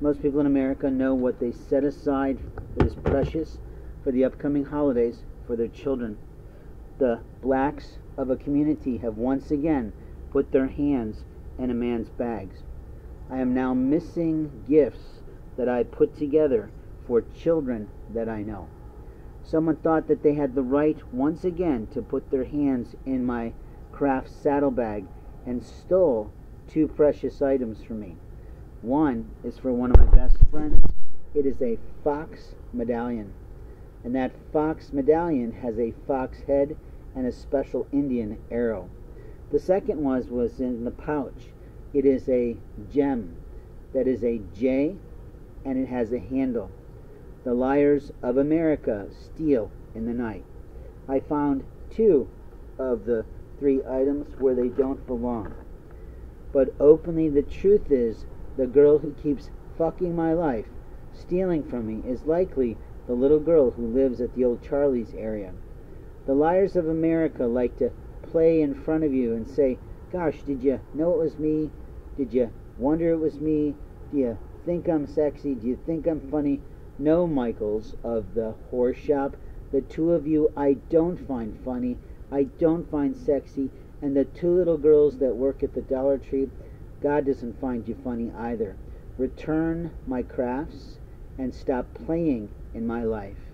Most people in America know what they set aside that is precious for the upcoming holidays for their children. The blacks of a community have once again put their hands in a man's bags. I am now missing gifts that I put together for children that I know. Someone thought that they had the right once again to put their hands in my craft saddlebag and stole two precious items from me. One is for one of my best friends. It is a fox medallion. And that fox medallion has a fox head and a special Indian arrow. The second was was in the pouch. It is a gem that is a J and it has a handle. The liars of America steal in the night. I found two of the three items where they don't belong. But openly, the truth is the girl who keeps fucking my life, stealing from me, is likely the little girl who lives at the old Charlie's area. The liars of America like to play in front of you and say, Gosh, did you know it was me? Did you wonder it was me? Do you think I'm sexy? Do you think I'm funny? No, Michaels of the whore shop. The two of you I don't find funny. I don't find sexy. And the two little girls that work at the Dollar Tree, God doesn't find you funny either. Return my crafts and stop playing in my life.